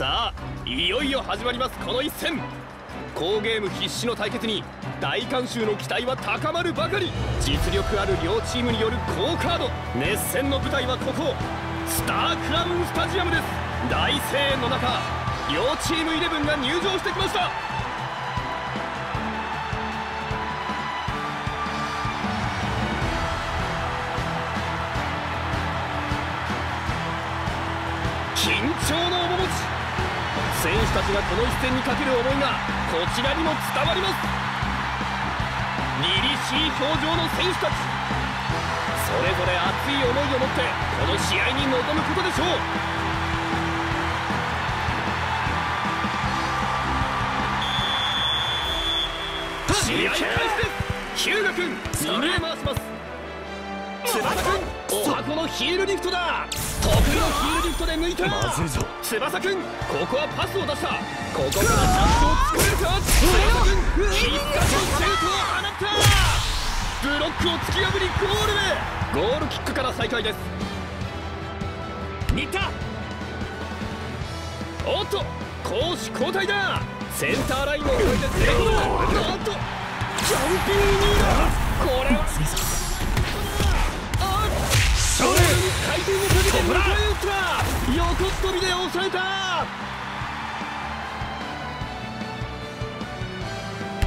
さあいよいよ始まりますこの一戦。好ゲーム必至の対決に大観衆の期待は高まるばかり。実力ある両チームによる好カード。熱戦の舞台はここスタークラウンスタジアムです。大声援の中両チームイレブンが入場してきました。緊張の面持ち。選手たちがこの一戦にかける思いがこちらにも伝わります。凛々しい表情の選手たち。それぞれ熱い思いを持ってこの試合に臨むことでしょう。試合開始です。ヒューガ君右へ回します。翼君お箱のヒールリフトだ。得意のヒールリフトで抜いた。まずいぞ。翼君ここはパスを出した。ここからチャンスを作れるか？翼君必殺のシュートを放った。ブロックを突き破りゴールへ。ゴールキックから再開です。新田おっと攻守交代だ。センターラインを越えて成功だ。おっとジャンピングニーだ。これは回転をかけて迎え撃った横っ飛びで抑えた。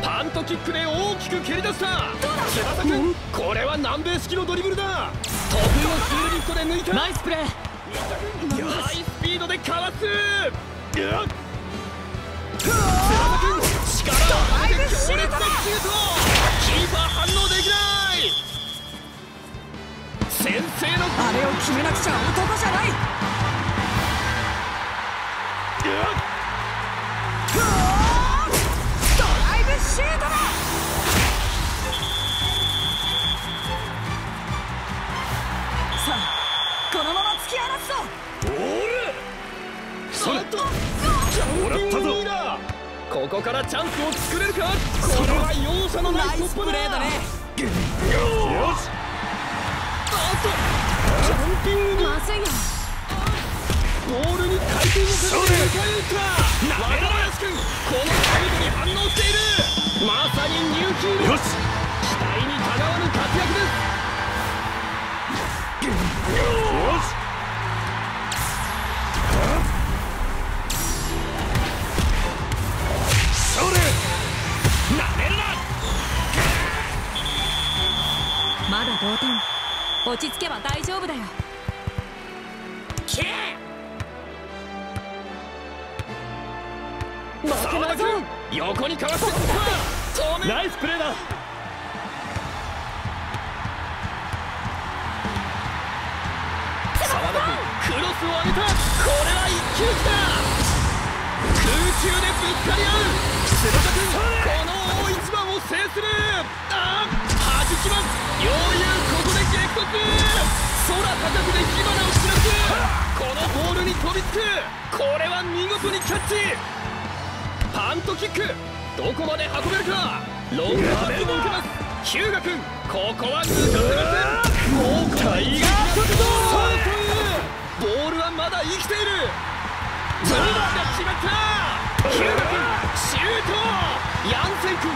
パントキックで大きく蹴り出した。翼君これは南米式のドリブルだ得意のヒールリフトで抜いたナイスプレー。ハイスピー。ドでかわす翼くん力を入れて強烈なシュートキーパー反応できない先制のあれを決めなくちゃ男じゃない。ドライブシュートだ。さあこのまま突き放すぞ。ボールそっとジャンピングミラーここからチャンスを作れるか？これは容赦のない突破だ。プレーだね。よしャンピングまずいよボールに回転をかけて迎え撃った若林君このサイドに反応している。まさにニューヒーロー。よし期待にたがわぬ活躍です。ち着けば大丈夫だよ。横にかわナイスプレーだ。クロスを上げた。これは一騎打ちだ空中でぶつかり合う。翼君この大一番を制する。あ弾きます。余裕ここで激突空高くで火花を散らすこのボールに飛びつくこれは見事にキャッチパントキックどこまで運べるかロングパスも受けますヒューガ君ここは抜かせませんもうタイガー速度ボールはまだ生きているブーダーが決まったヒューガ君シュートヤンセン君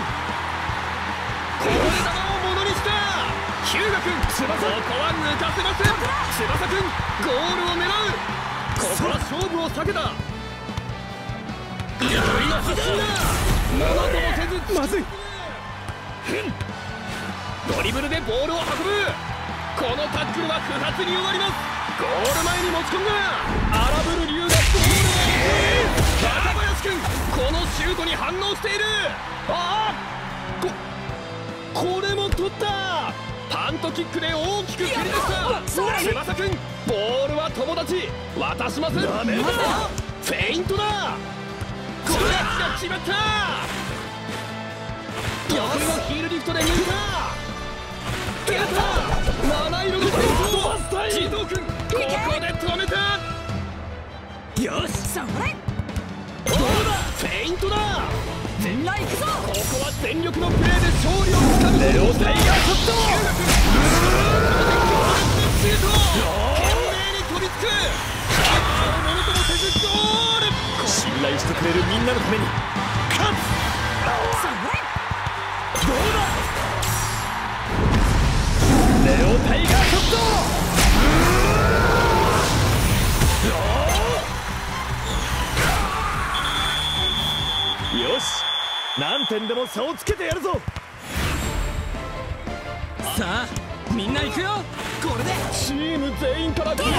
こぼれ球をものにした。ヒューガ君ここは抜かせません翼君ゴールを狙うここは勝負を避けた。いやいや発信だものともせずまずい。ドリブルでボールを運ぶ。このタックルは不発に終わります。ゴール前に持ち込んだ。荒ぶる龍がゴールへ。若林君このシュートに反応している。ああここれも取ったパントキックで大きく蹴り出した翼君ボールは友達渡しません。ダメだフェイントだ。これが決まった得意のヒールリフトで抜いた。やった。七色のフェイント児童君ここで止めた。よし。それ。どうだフェイントだみんな行くぞ！ここは全力のプレーで勝利をつかむレオタイガーショットシュート懸命に飛びつくキーパーをものともせずゴールこれ！るみんなのために勝つどうだ？レオタイガーショット何点でも差をつけてやるぞ。さあみんな行くよ。これで。チーム全員から BA の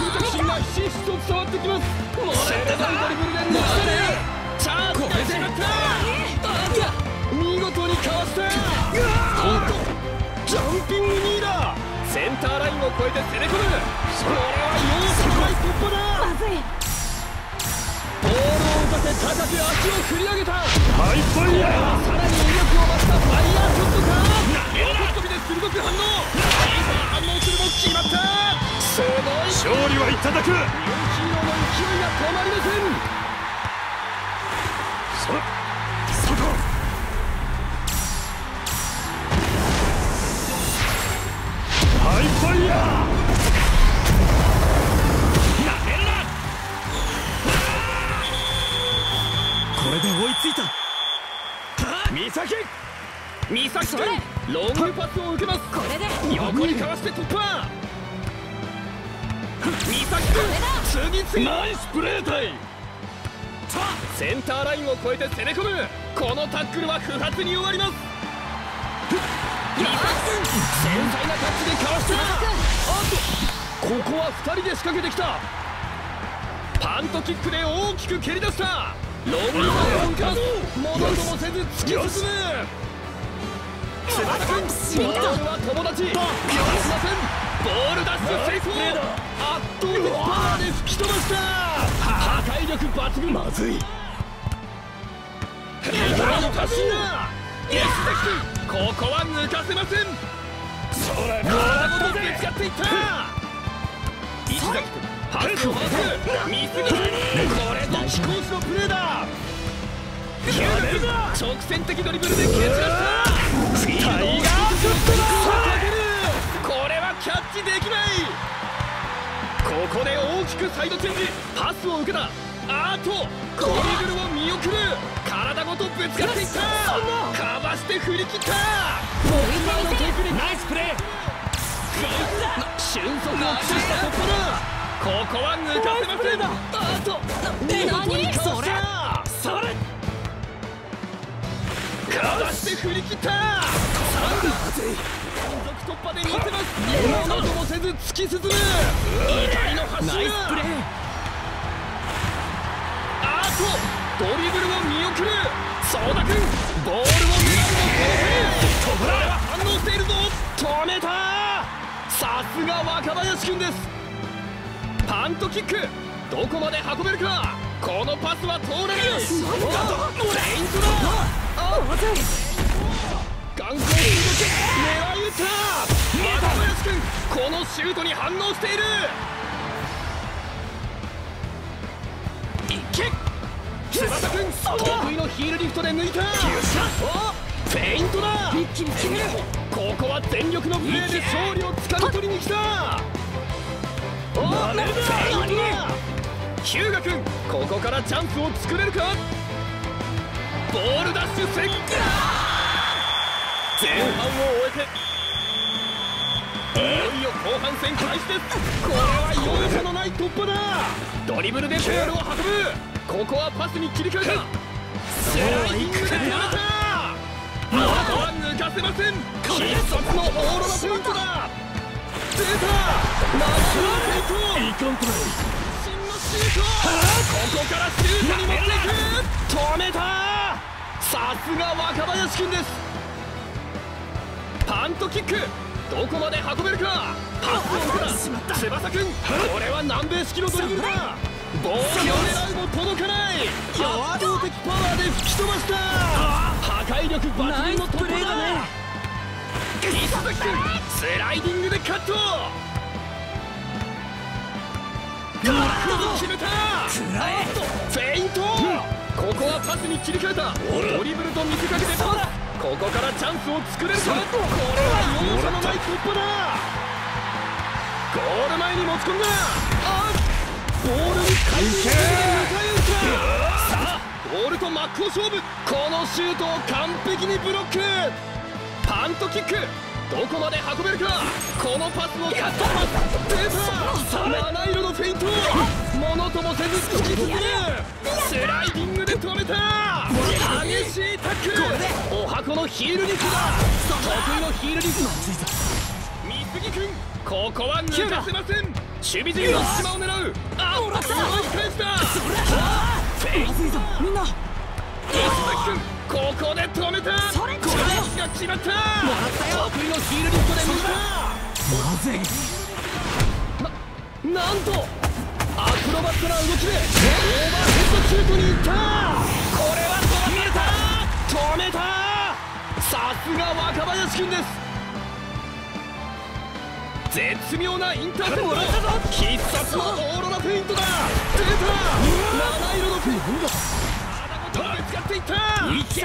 執着心がひしひしと伝わってきます。もらったドリブルで抜き去れチャンスがしまった。見事にかわしたおっとジャンピング2だセンターラインを越えて攻め込む。それは容赦ない突破だ。まずい高く足を振り上げた。ハイファイヤーさらに威力を増したファイヤーショットか。横っ飛びで鋭く反応。いざ反応するも決まった。すごい。勝利はいただく日本ヒーローの勢いが止まりませんそそこハイファイヤーついた。美咲美咲君ロングパスを受けます。これで。横にかわして突破。美咲君次々。ナイスプレータイセンターラインを越えて攻め込む。このタックルは不発に終わります。美咲君繊細なタッチでかわしたあとここは2人で仕掛けてきた。パントキックで大きく蹴り出したロングパスを受けますものともせず突き進む。翼君ボールは友達許しませんボールダッシュ成功圧倒的パワーで吹き飛ばした破壊力抜群まずい左のパッシンだエスここは抜かせません。それ体ごとぶつかっていった。石崎君パスを外す見すぎこれぞ飛行士のプレーだ直線的ドリブルで蹴散らしたフィードをタイガーショットだこれはキャッチできない。ここで大きくサイドチェンジパスを受けたあとドリブルを見送る体ごとぶつかってい。ったかわして振り切ったボルターのテクニックナイスプレー俊足を駆使した突破だここは抜かせません。あと見事にかわしたそれかわして振り切った。サンダー連続突破で見せますものともせず突き進む。怒りの発信ナイスプレーあとドリブルを見送る。ソーダ君ボールを狙うのこの手これは反応しているぞ。止めた。さすが若林君ですパントキック。どこまで運べるか。このパスは通れないフェイントだあまずい眼光に向け。狙い撃った。若林君このシュートに反応している。いけ。翼君得意のヒールリフトで抜いた。おフェイントだ。一気に決める。ここは全力のプレーで勝利をつかみ取りに来たおフェイントだヒューガ君ここからチャンスを作れるか？ボールダッシュ戦前半を終えて。いよいよ後半戦開始です。これは容赦のない突破だ。ドリブルでボールを運ぶ。ここはパスに切り替えた。スライディングで止めたあとは抜かせません。必殺のオーロラポイントだ。出た。マシューフェイトいかんとない真のシュートここからシュートに持っていく止めたさすが若林君ですパントキックどこまで運べるかパスを受けた翼君これは南米式のドリブルだボールを狙うも届かない圧倒的パワーで吹き飛ばした破壊力抜群の突破だ石崎君スライディングでカット決めたフェイントここはパスに切り替えたドリブルと見せかけてパスここからチャンスを作れるかこれは容赦のない突破だ。ゴール前に持ち込んだ。あボールに回転して迎え撃ったさあと真っ向勝負。このシュートを完璧にブロック。パントキック。どこまで運べるか。このパスをカットパス出た七色のフェイントものともせず突き進むスライディングで止めた激しいタックル。お箱のヒールリフトだ得意のヒールリフト水木君ここは抜かせません守備陣の。隙間を狙うあっと返したフェイントみんな石崎君ここで止めた。それこれが決まった。得意のヒールリフトで抜いたまずいなんとアクロバットな動きでオーバーヘッドシュートに行った。これは止めた。止めた。さすが若林君です。絶妙なインターセプト。必殺のオーロラフェイントだ。出た。七色のフェイントっていった。いけ。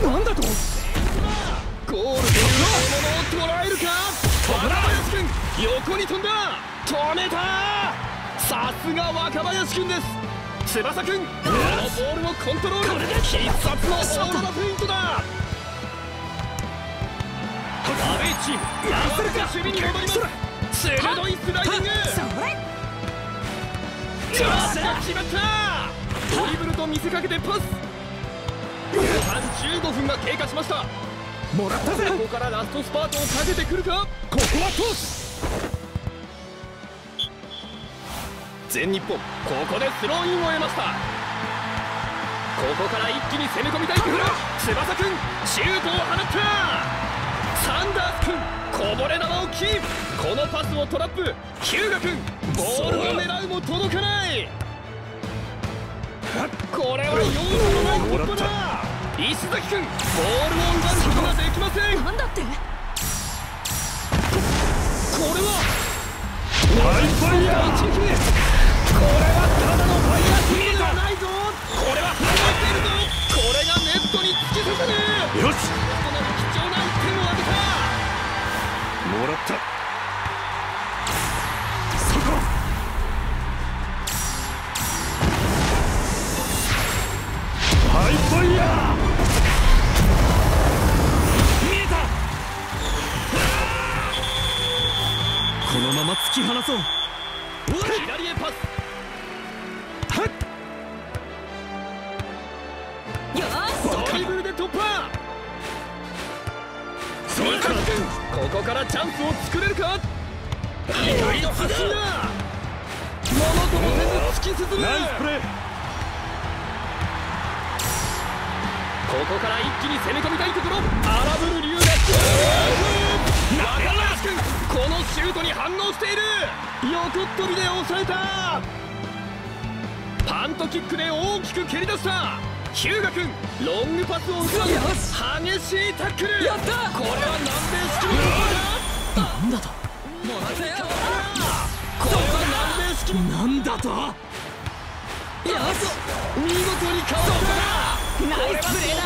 なんだと。ゴールというものを捉えるか。若林君横に飛んだ。止めた。さすが若林君です。翼君このボールのコントロール。必殺のオーロラフェイントだ。アウェイチーム慌てて守備に戻ります。鋭いスライディング決まった。ドリブルと見せかけてパス。後半15分が経過しました。もらったぜ。ここからラストスパートをかけてくるか？ここはトス。全日本ここでスローインを得ました。ここから一気に攻め込みたいところ。翼くんシュートを放ったサンダースくんこぼれ球をキープこのパスをトラップヒューガくんボールを狙うも届かないこれは容赦のない突破だ石崎くんボールを奪うことができませんなんだってこれはハイファイヤーこれはただのファイヤーキーではないぞ。これは放っているぞ。これがネットに突き刺さる。よし。怒りの発信だものともせず突き進むナイスプレーここから一気に攻め込みたいところ。荒ぶる龍が中林君このシュートに反応している。横っ飛びで抑えた。パントキックで大きく蹴り出した。ヒューガ君ロングパスを打つよし激しいタックル。やった。これは南米式の技。なんだとなんだとよし見事にかわしたナイスプレーだ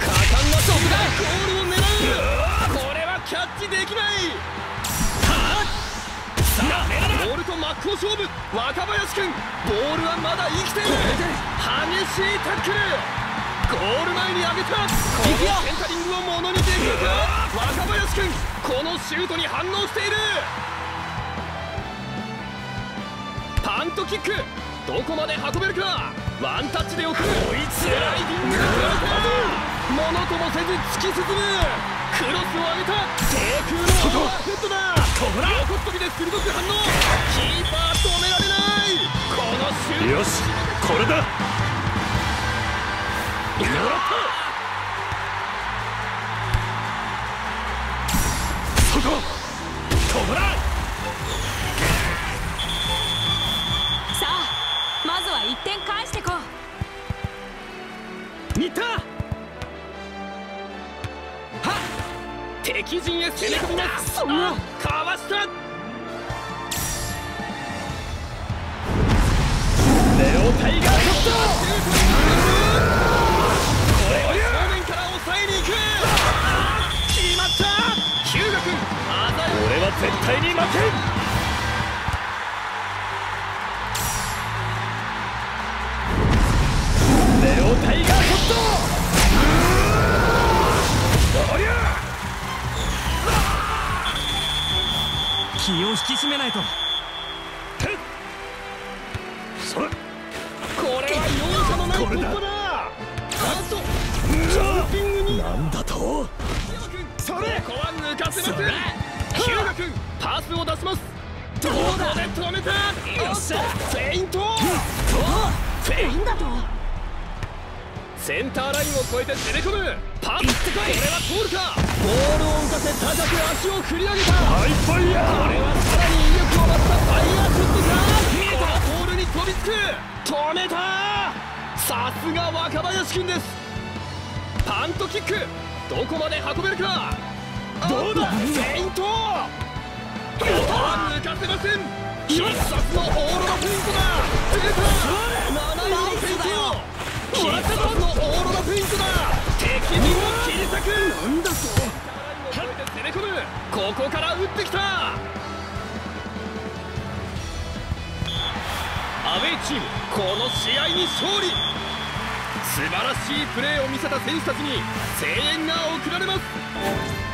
果敢な速度ゴールを狙うこれはキャッチできないさあボールと真っ向勝負。若林君ボールはまだ生きている。激しいタックル。ゴール前に上げた。このセンタリングをものにできる。か若林君このシュートに反応している。パントキック。どこまで運べるか。ワンタッチで送る。スライディング。で決めたものともせず突き進む。クロスを上げた。低空のオーバーヘッドだ。横っ飛びで鋭く反応。キーパー止められない。このシュート。よしこれだ敵陣へ攻め込みますそんなかわしたネオタイガーカッこ絶対に負けん。気を引き締めないと。どうだで止めたよっしゃ。フェイント。フェインだとセンターラインを越えて攻め込む。パスってこい。これは通るか。ボールを浮かせ高く足を振り上げた。ハイファイヤこれはさらに威力を増したファイヤーショットか。見えた。ボールに飛びつく。止めた。さすが若林君です。パントキック。どこまで運べるか。どうだ。フェイントここは抜かせません。必殺のオーロラフェイントだ。出た。7位のフェイント必殺のオーロラフェイントだ。敵にも切り裂く。なんだと攻め込むここから打ってきた。アウェイチームこの試合に勝利。素晴らしいプレーを見せた選手たちに声援が送られます。